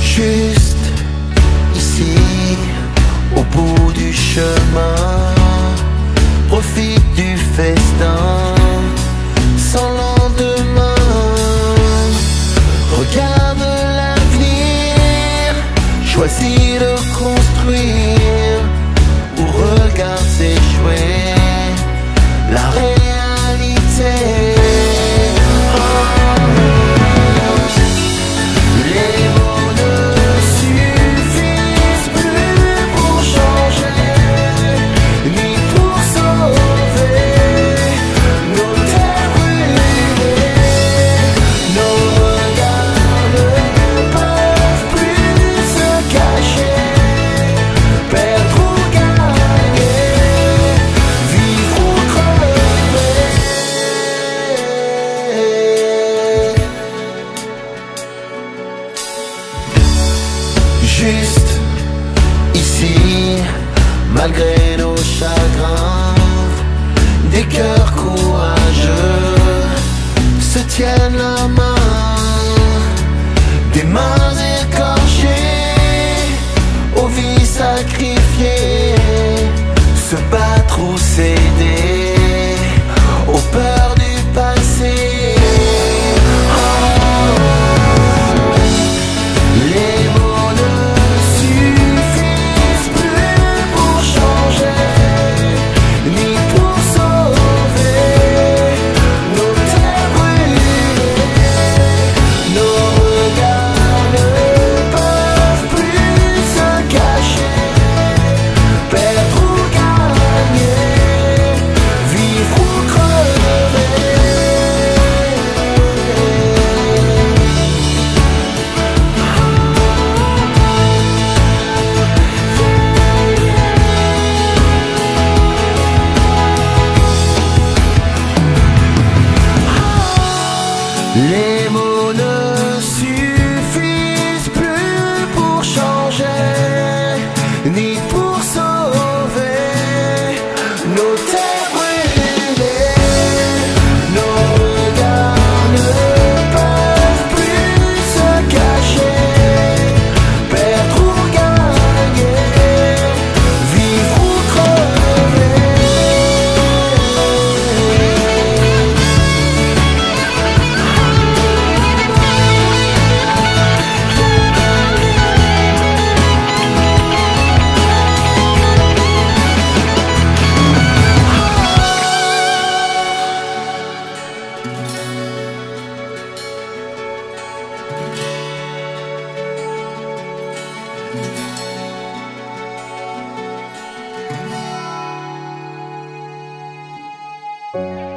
Juste ici, au bout du chemin, profite du festin sans lendemain. Regarde l'avenir, choisis de construire way ici, malgré nos chagrins, des cœurs courageux se tiennent la main, des mains Les mots ne suffisent plus pour changer, ni thank you.